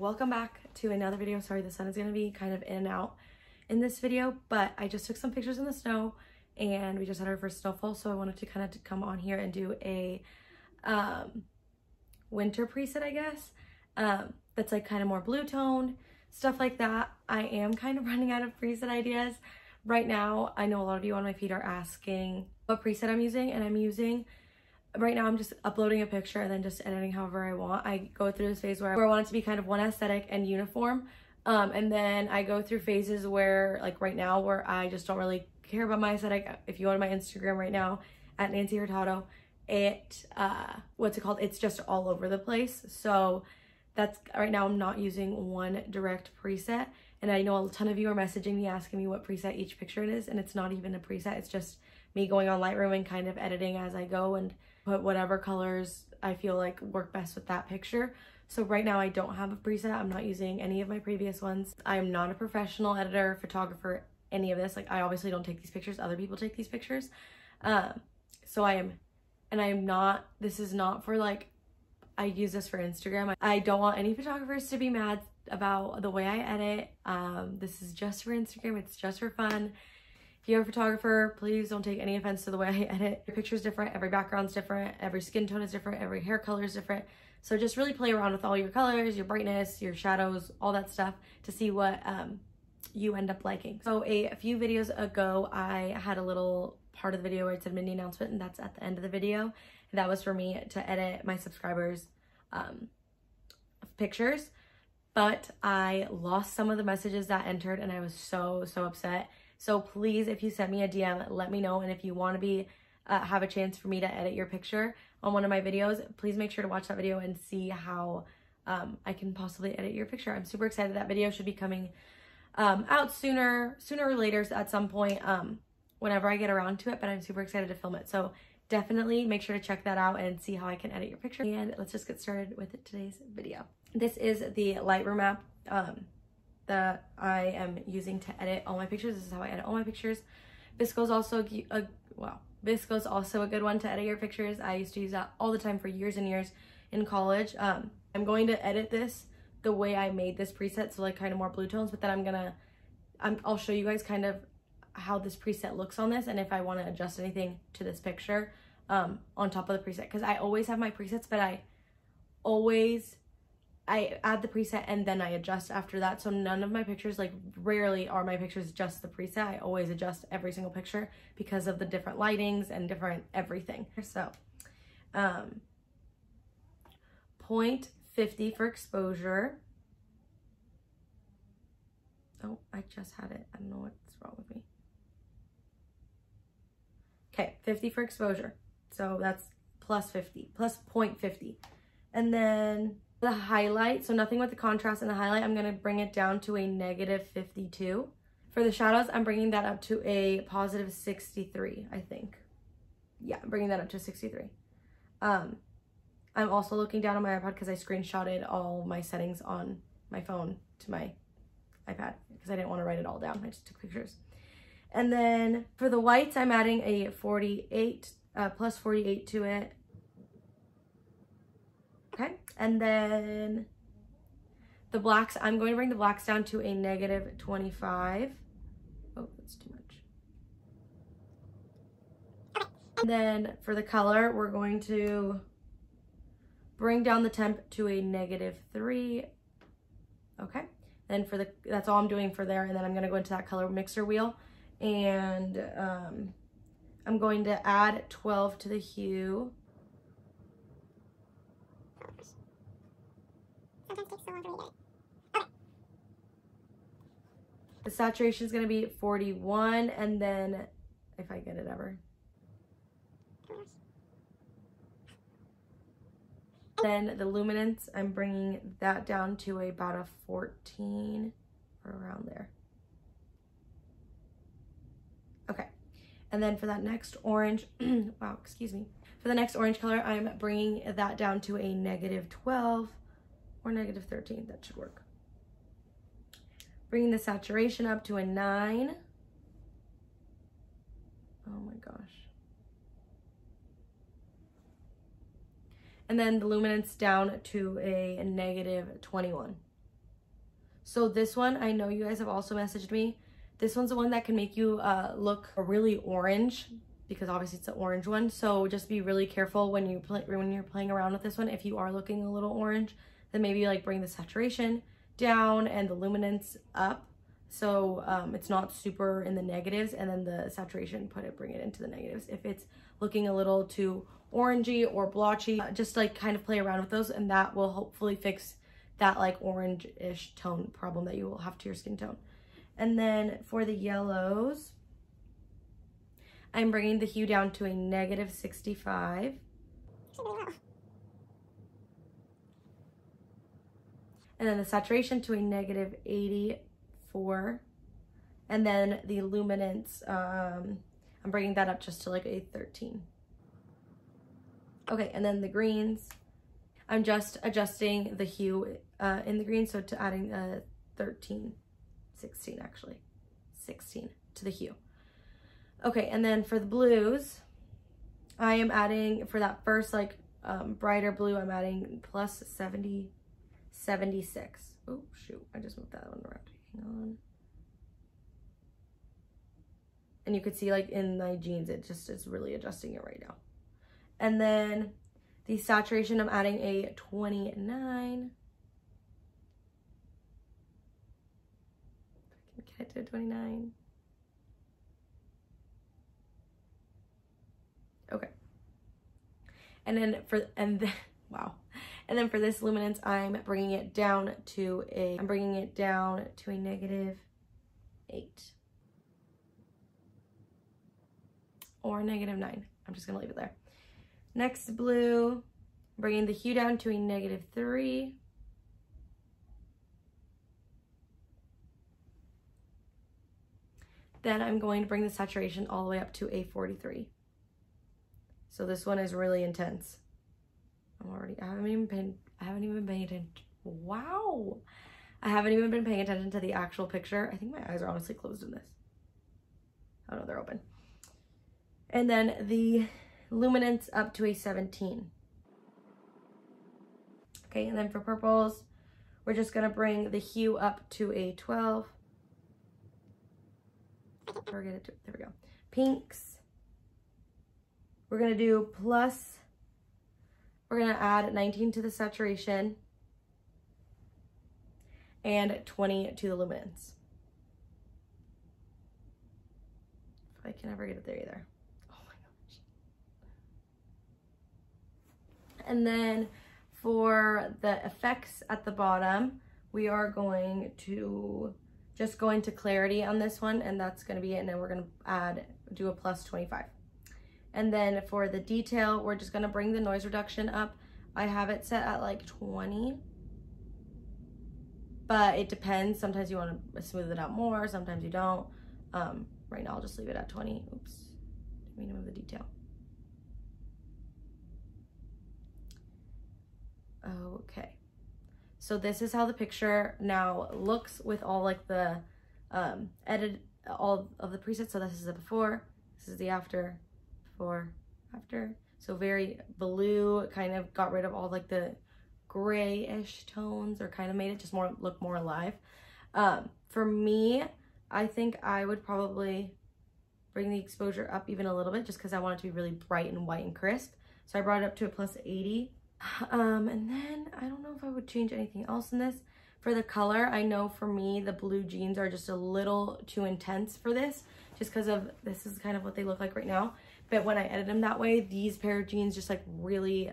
welcome back to another video. Sorry, the sun is gonna be kind of in and out in this video, but I just took some pictures in the snow and we just had our first snowfall. So I wanted to kind of come on here and do a um, winter preset, I guess. Um, that's like kind of more blue toned, stuff like that. I am kind of running out of preset ideas. Right now, I know a lot of you on my feed are asking what preset I'm using and I'm using right now I'm just uploading a picture and then just editing however I want. I go through this phase where, where I want it to be kind of one aesthetic and uniform. Um, and then I go through phases where like right now where I just don't really care about my aesthetic. If you go to my Instagram right now at Nancy Hurtado, it, uh, what's it called? It's just all over the place. So that's right now I'm not using one direct preset. And I know a ton of you are messaging me asking me what preset each picture it is. And it's not even a preset. It's just me going on Lightroom and kind of editing as I go and put whatever colors I feel like work best with that picture. So right now I don't have a preset. I'm not using any of my previous ones. I am not a professional editor, photographer, any of this. Like I obviously don't take these pictures. Other people take these pictures. Um, so I am, and I am not, this is not for like, I use this for Instagram. I don't want any photographers to be mad about the way I edit. Um, this is just for Instagram. It's just for fun. If you're a photographer, please don't take any offense to the way I edit. Your picture's different, every background's different, every skin tone is different, every hair color is different. So just really play around with all your colors, your brightness, your shadows, all that stuff to see what um, you end up liking. So a, few videos ago, I had a little part of the video where it said mini announcement and that's at the end of the video. That was for me to edit my subscribers' um, pictures. But I lost some of the messages that entered and I was so, so upset. So please, if you send me a DM, let me know. And if you want to be uh, have a chance for me to edit your picture on one of my videos, please make sure to watch that video and see how um, I can possibly edit your picture. I'm super excited. That video should be coming um, out sooner, sooner or later at some point um, whenever I get around to it, but I'm super excited to film it. So definitely make sure to check that out and see how I can edit your picture. And let's just get started with today's video. This is the Lightroom app. Um, that I am using to edit all my pictures. This is how I edit all my pictures. VSCO is also a, well, VSCO is also a good one to edit your pictures. I used to use that all the time for years and years in college. Um, I'm going to edit this the way I made this preset, so like kind of more blue tones, but then I'm gonna, I'm, I'll show you guys kind of how this preset looks on this and if I want to adjust anything to this picture um, on top of the preset. Because I always have my presets, but I always I add the preset and then I adjust after that. So none of my pictures, like rarely are my pictures just the preset. I always adjust every single picture because of the different lightings and different everything. So, um, 0.50 for exposure. Oh, I just had it. I don't know what's wrong with me. Okay, 50 for exposure. So that's plus 50, plus 0.50. And then the highlight, so nothing with the contrast and the highlight, I'm gonna bring it down to a negative 52. For the shadows, I'm bringing that up to a positive 63, I think. Yeah, I'm bringing that up to 63. Um, I'm also looking down on my iPad because I screenshotted all my settings on my phone to my iPad because I didn't want to write it all down. I just took pictures. And then for the whites, I'm adding a 48, uh, plus 48 to it. And then the blacks, I'm going to bring the blacks down to a negative 25. Oh, that's too much. And then for the color, we're going to bring down the temp to a negative three. Okay, then for the, that's all I'm doing for there. And then I'm gonna go into that color mixer wheel and um, I'm going to add 12 to the hue. Sometimes takes so long to it. The saturation is going to be 41 and then, if I get it ever. Oh then the luminance, I'm bringing that down to about a 14 or around there. Okay. And then for that next orange, wow, excuse me. For the next orange color, I'm bringing that down to a negative 12 or negative 13. That should work. Bringing the saturation up to a 9. Oh my gosh. And then the luminance down to a negative 21. So this one, I know you guys have also messaged me. This one's the one that can make you uh, look really orange because obviously it's an orange one. So just be really careful when you play when you're playing around with this one. If you are looking a little orange, then maybe like bring the saturation down and the luminance up. So um, it's not super in the negatives and then the saturation, put it, bring it into the negatives. If it's looking a little too orangey or blotchy, uh, just like kind of play around with those and that will hopefully fix that like orange-ish tone problem that you will have to your skin tone. And then for the yellows, I'm bringing the hue down to a negative 65. And then the saturation to a negative 84. And then the luminance, um, I'm bringing that up just to like a 13. Okay, and then the greens, I'm just adjusting the hue uh, in the green, so to adding a 13, 16 actually, 16 to the hue. Okay, and then for the blues, I am adding, for that first like um, brighter blue, I'm adding plus 70, 76. Oh, shoot, I just moved that one around. Hang on. And you could see like in my jeans, it just is really adjusting it right now. And then the saturation, I'm adding a 29. If I can get to 29. Okay. And then for, and then, wow. And then for this luminance, I'm bringing it down to a, I'm bringing it down to a negative eight. Or negative nine. I'm just gonna leave it there. Next blue, bringing the hue down to a negative three. Then I'm going to bring the saturation all the way up to a 43. So this one is really intense. I'm already, I haven't even been, I haven't even been attention. Wow. I haven't even been paying attention to the actual picture. I think my eyes are honestly closed in this. Oh no, they're open. And then the luminance up to a 17. Okay, and then for purples, we're just gonna bring the hue up to a 12. Forget it, there we go. Pinks, we're gonna do plus, we're gonna add 19 to the saturation and 20 to the luminance. If I can ever get it there either. Oh my gosh. And then for the effects at the bottom, we are going to just go into clarity on this one and that's gonna be it. And then we're gonna add, do a plus 25. And then for the detail, we're just gonna bring the noise reduction up. I have it set at like 20, but it depends. Sometimes you wanna smooth it out more, sometimes you don't. Um, right now I'll just leave it at 20. Oops, didn't mean move the detail. Okay, so this is how the picture now looks with all like the um, edit, all of the presets. So this is the before, this is the after, before, after. So very blue, kind of got rid of all like the grayish tones or kind of made it just more look more alive. Um, for me, I think I would probably bring the exposure up even a little bit just because I want it to be really bright and white and crisp. So I brought it up to a plus 80. Um, and then I don't know if I would change anything else in this. For the color, I know for me, the blue jeans are just a little too intense for this just because of this is kind of what they look like right now. But when I edit them that way, these pair of jeans just like really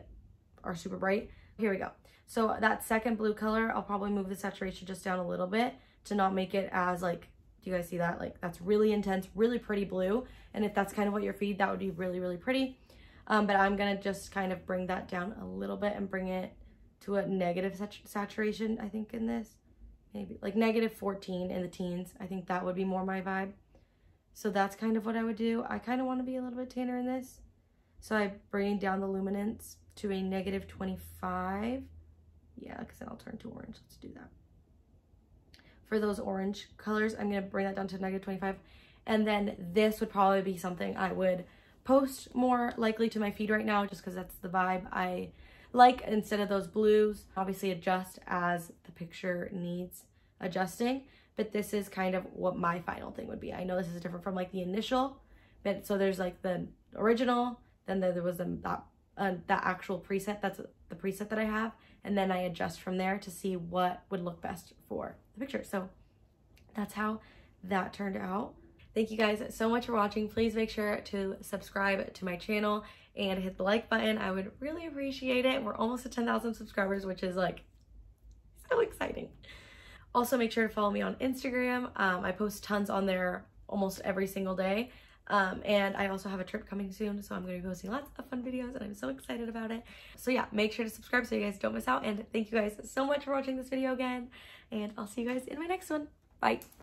are super bright. Here we go. So that second blue color, I'll probably move the saturation just down a little bit to not make it as like, do you guys see that? Like that's really intense, really pretty blue. And if that's kind of what your feed, that would be really, really pretty. Um, but I'm gonna just kind of bring that down a little bit and bring it to a negative sat saturation, I think in this. Maybe like negative 14 in the teens. I think that would be more my vibe. So that's kind of what I would do. I kind of want to be a little bit tanner in this. So I bring down the luminance to a negative 25. Yeah, because then I'll turn to orange. Let's do that. For those orange colors, I'm going to bring that down to negative 25. And then this would probably be something I would post more likely to my feed right now just because that's the vibe I like instead of those blues. Obviously adjust as the picture needs adjusting, but this is kind of what my final thing would be. I know this is different from like the initial, but so there's like the original, then there was the, that, uh, that actual preset, that's the preset that I have, and then I adjust from there to see what would look best for the picture. So that's how that turned out. Thank you guys so much for watching. Please make sure to subscribe to my channel and hit the like button. I would really appreciate it. We're almost at 10,000 subscribers, which is like so exciting. Also, make sure to follow me on Instagram. Um, I post tons on there almost every single day. Um, and I also have a trip coming soon, so I'm going to be posting lots of fun videos, and I'm so excited about it. So yeah, make sure to subscribe so you guys don't miss out, and thank you guys so much for watching this video again, and I'll see you guys in my next one. Bye!